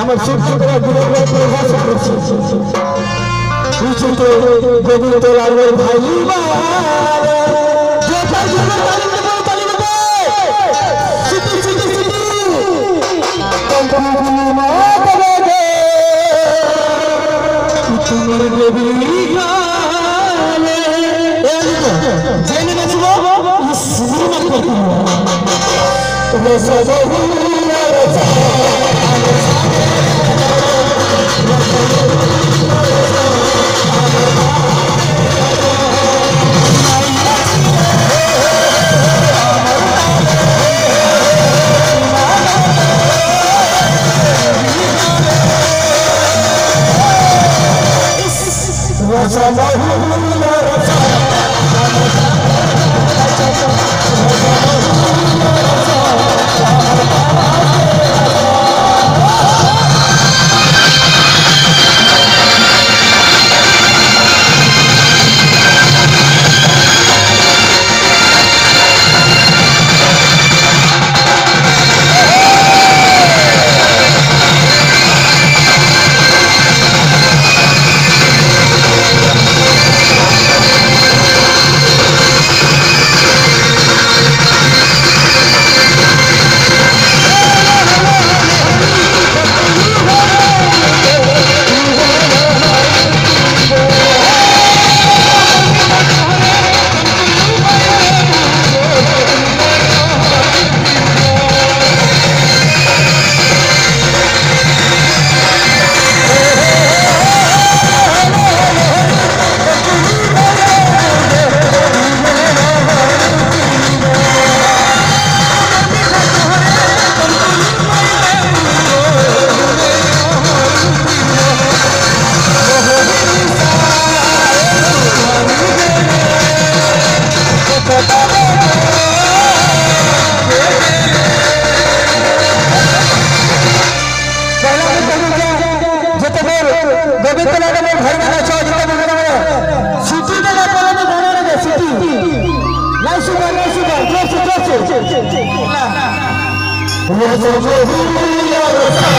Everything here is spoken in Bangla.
আমার শিক্ষকরা বিরোধী প্রকাশ করছে। উচিতে গোবিন্দ লালের ভাই। তোমার দেবী জেনে নাচবো সিনেমা করতে তোমরা সবাই Allahu चला गया घर में अच्छा जितना भी बना है सिटी का ना पहले तो बना रहे सिटी ना सुबह ना सुबह जोश जोश वो जो जो हुआ रसा